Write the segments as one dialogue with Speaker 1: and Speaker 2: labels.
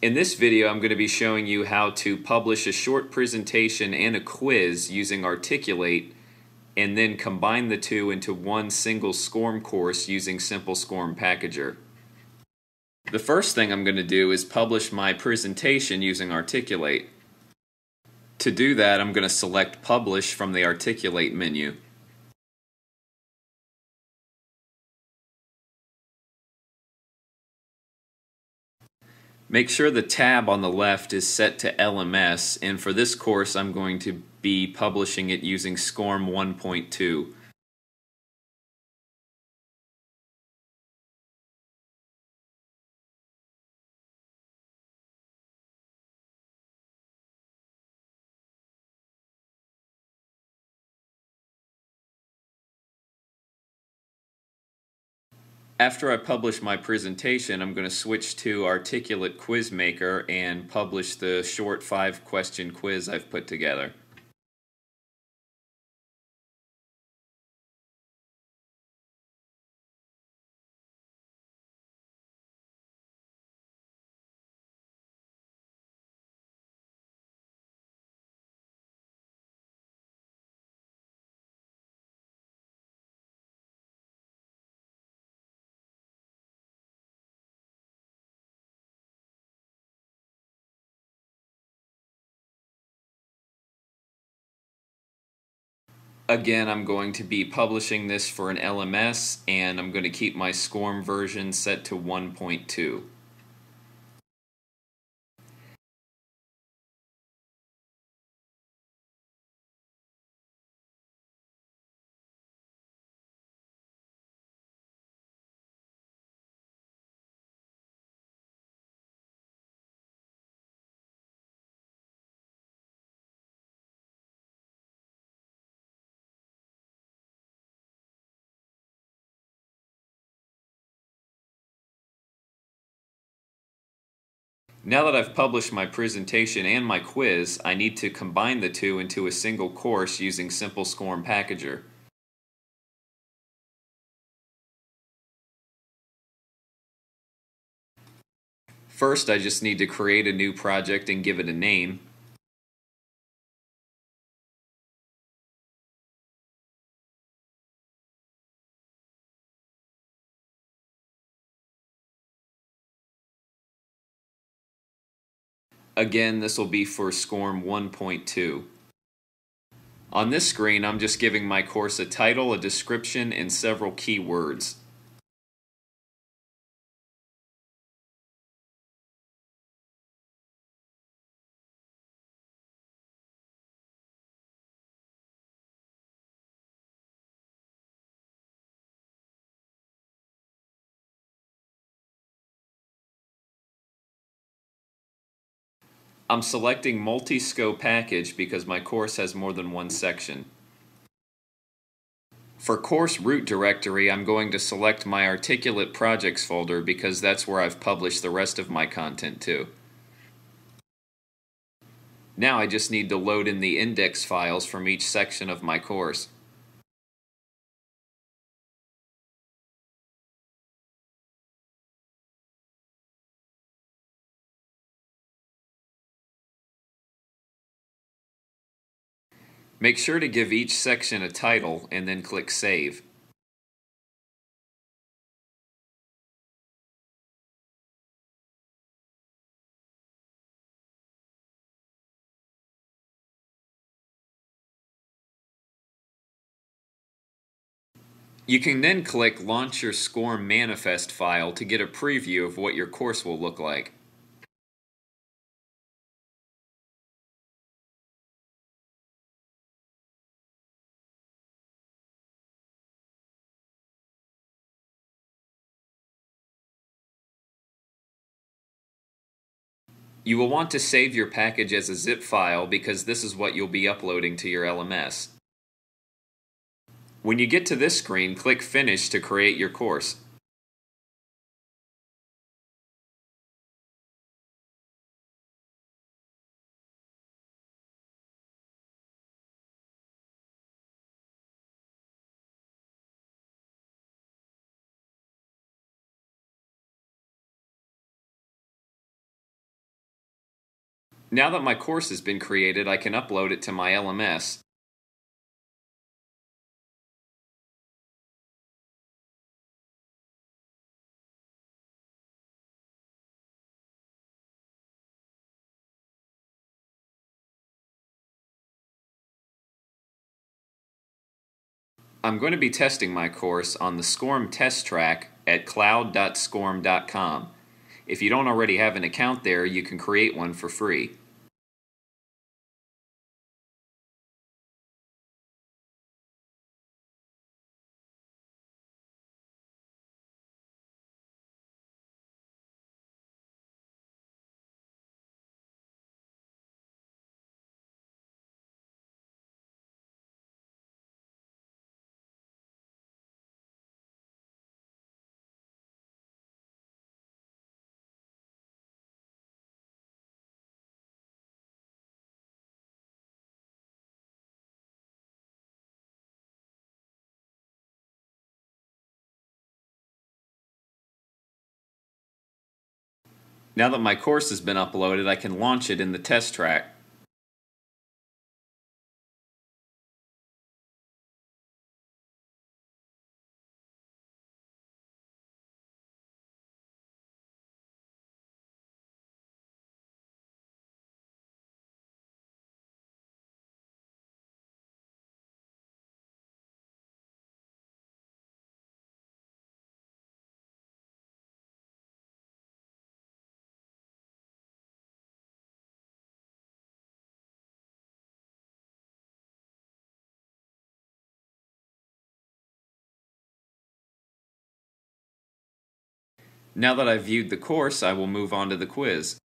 Speaker 1: In this video, I'm going to be showing you how to publish a short presentation and a quiz using Articulate and then combine the two into one single SCORM course using Simple SCORM Packager. The first thing I'm going to do is publish my presentation using Articulate. To do that, I'm going to select Publish from the Articulate menu. Make sure the tab on the left is set to LMS, and for this course I'm going to be publishing it using SCORM 1.2. After I publish my presentation, I'm going to switch to Articulate Quizmaker and publish the short five question quiz I've put together. Again, I'm going to be publishing this for an LMS and I'm going to keep my SCORM version set to 1.2. Now that I've published my presentation and my quiz, I need to combine the two into a single course using Simple SCORM Packager. First, I just need to create a new project and give it a name. Again, this will be for SCORM 1.2. On this screen, I'm just giving my course a title, a description, and several keywords. I'm selecting multi-SCO package because my course has more than one section. For course root directory, I'm going to select my Articulate Projects folder because that's where I've published the rest of my content to. Now I just need to load in the index files from each section of my course. Make sure to give each section a title and then click Save. You can then click Launch your SCORM manifest file to get a preview of what your course will look like. You will want to save your package as a zip file because this is what you'll be uploading to your LMS. When you get to this screen, click Finish to create your course. Now that my course has been created, I can upload it to my LMS. I'm going to be testing my course on the SCORM test track at cloud.scorm.com. If you don't already have an account there, you can create one for free. Now that my course has been uploaded, I can launch it in the test track. Now that I've viewed the course, I will move on to the quiz.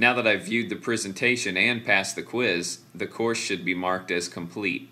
Speaker 1: Now that I've viewed the presentation and passed the quiz, the course should be marked as complete.